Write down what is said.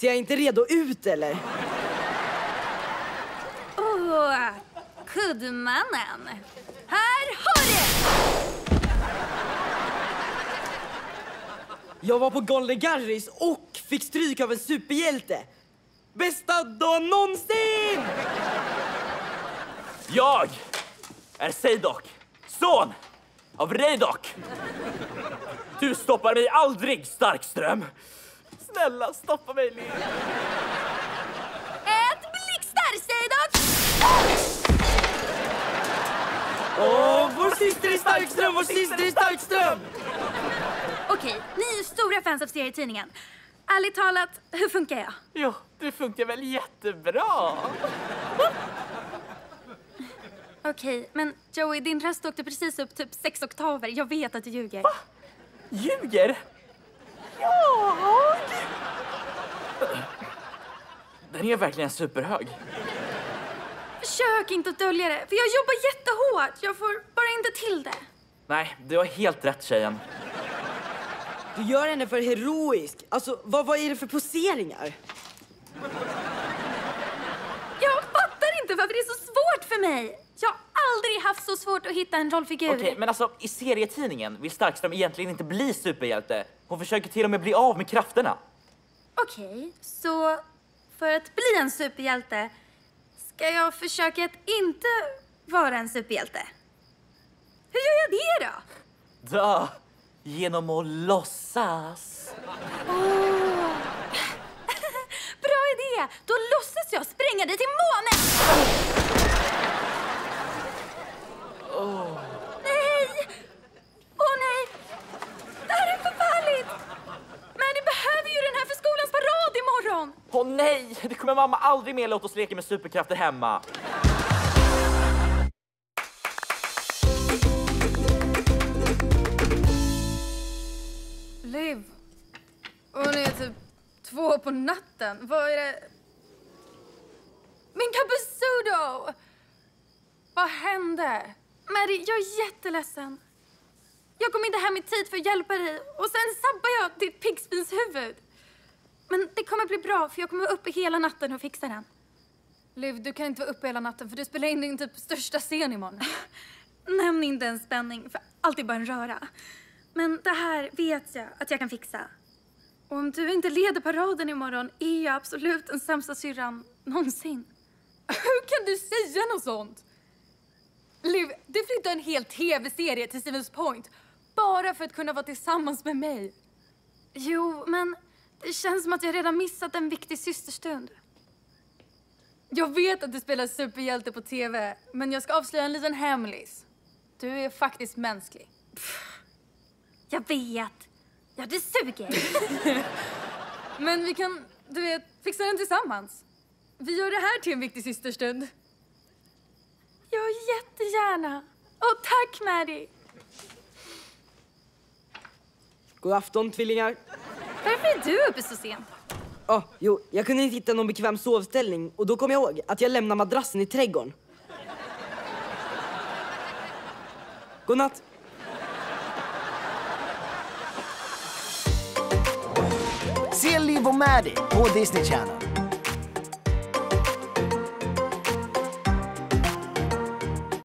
Ser jag inte redo ut eller? Åh, kuddmannen. Här har du! Jag var på Golden Garris och fick stryk av en superhjälte. Bästa dagen någonsin! Jag är Seidok, son av Reidok. Du stoppar mig aldrig, Starkström. Snälla, stoppa mig, Liv. Ät blixtar! Åh, vår syster i Starkström, vår syster i Starkström! Okej, ni är ju stora fans av serietidningen. Ärligt talat, hur funkar jag? Jo, det funkar väl jättebra. Okej, men Joey, din röst åkte precis upp typ sex oktaver. Jag vet att du ljuger. Ljuger? Jag? Den är verkligen superhög. Försök inte att dölja det, för jag jobbar jättehårt. Jag får bara inte till det. Nej, du har helt rätt tjejen. Du gör henne för heroisk. Alltså, vad, vad är det för poseringar? Jag fattar inte varför det är så svårt för mig. Jag har aldrig haft så svårt att hitta en rollfigur. Okej, men alltså i serietidningen vill Starkström egentligen inte bli superhjälte. Hon försöker till och med bli av med krafterna. Okej, så för att bli en superhjälte ska jag försöka att inte vara en superhjälte? Hur gör jag det då? Dö! Genom att låtsas. Åh. Bra idé! Då låtsas jag spränga dig till månen! Nej! Åh nej! Det här är förfärligt! Men du behöver ju den här för skolans parad imorgon! Åh nej! Det kommer mamma aldrig mer låta oss leka med superkrafter hemma. Liv. Hon är typ två på natten. Vad är det? Min cappuccino! Vad hände? Mary, jag är jätteledsen. Jag kom inte hem i tid för att hjälpa dig och sen sabbar jag ditt piggsvinshuvud. Men det kommer bli bra för jag kommer vara uppe hela natten och fixa den. Liv, du kan inte vara uppe hela natten för du spelar in din typ största scen imorgon. Nämn inte en spänning, för allt är bara en röra. Men det här vet jag att jag kan fixa. Och om du inte leder paraden imorgon är jag absolut den sämsta syrran någonsin. Hur kan du säga något sånt? Liv, du flyttar en hel tv-serie till Stevens Point bara för att kunna vara tillsammans med mig. Jo, men det känns som att jag redan missat en viktig systerstund. Jag vet att du spelar superhjälte på tv, men jag ska avslöja en liten hemlis. Du är faktiskt mänsklig. Jag vet. Ja, det suger. Men vi kan, du vet, fixa den tillsammans. Vi gör det här till en viktig systerstund. Ja, jättegärna. Och tack, Maddie. God afton tvillingar. Varför är du uppe så sent? Ah, jo, jag kunde inte hitta någon bekväm sovställning och då kom jag ihåg att jag lämnade madrassen i trädgården. God natt. Se Liv och Maddie på Disney Channel.